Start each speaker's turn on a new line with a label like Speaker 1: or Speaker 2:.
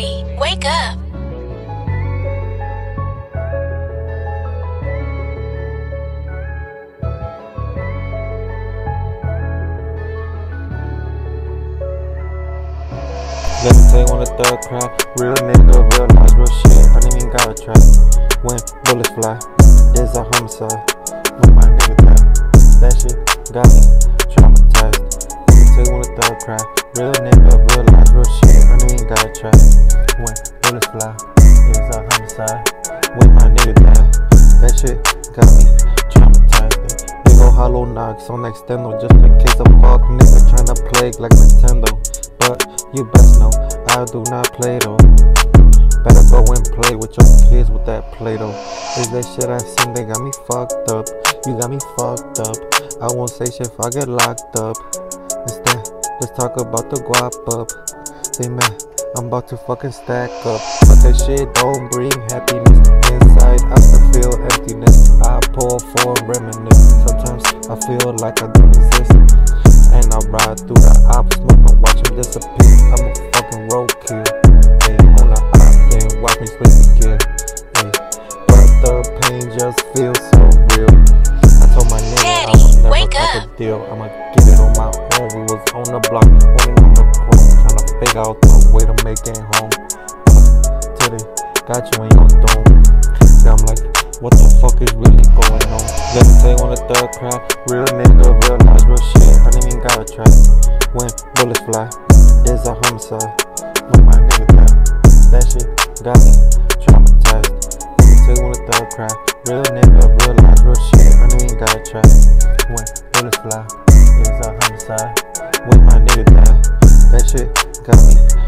Speaker 1: wake up.
Speaker 2: Let me you when the thug cry. Real nigga, realize real shit. I didn't even gotta try. When bullets fly, there's a homicide. When my nigga die, that shit got me traumatized. Let me tell you when the thug cry. Real nigga, real shit. Try. When bullets fly, there's a homicide. When my nigga die, that shit got me traumatized. They go hollow knocks on extendo just in case a fuck nigga tryna play like Nintendo. But you best know I do not play though. Better go and play with your kids with that Play Doh. Is that shit I seen? They got me fucked up. You got me fucked up. I won't say shit if I get locked up. Instead, let's talk about the guap up. Say man, I'm about to fucking stack up. But that shit don't bring happiness. Inside, I still feel emptiness. I pour for reminisce. Sometimes I feel like I don't exist. And I ride through the op, smoke and watch him disappear. I'm a fucking roadkill. Hey, on the op, then watch me split gear. Hey, but the pain just feels so real. I told my nigga I
Speaker 1: Daddy,
Speaker 2: would never
Speaker 1: wake up.
Speaker 2: the deal. I'ma get it on my own. We was on the block, only on the corner, trying to out the way to make it home. Uh, till they got you in your dome. Then I'm like, what the fuck is really going on? Let me tell you when the thug cry. Real nigga, realize real shit. I didn't even gotta try. When bullets fly, there's a homicide. When my nigga die, that shit got me traumatized. Let me tell you when the thug cry. Real nigga, realize real shit. I didn't even gotta try. When bullets fly, there's a homicide. When my nigga die, that shit me